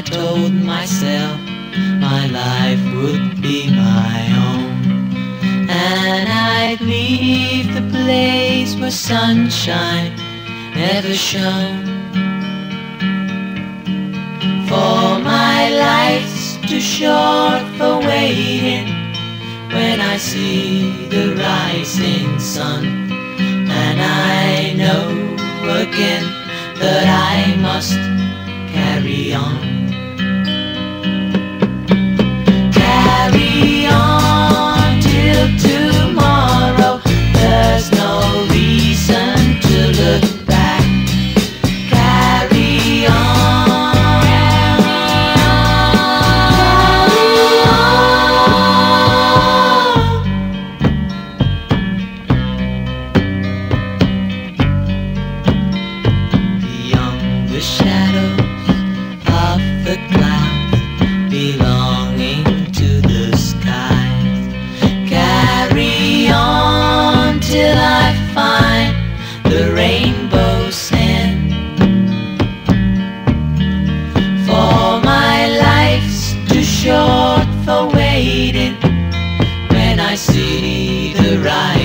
I told myself my life would be my own. And I'd leave the place where sunshine never shone. For my life's too short for waiting when I see the rising sun. And I know again that I must see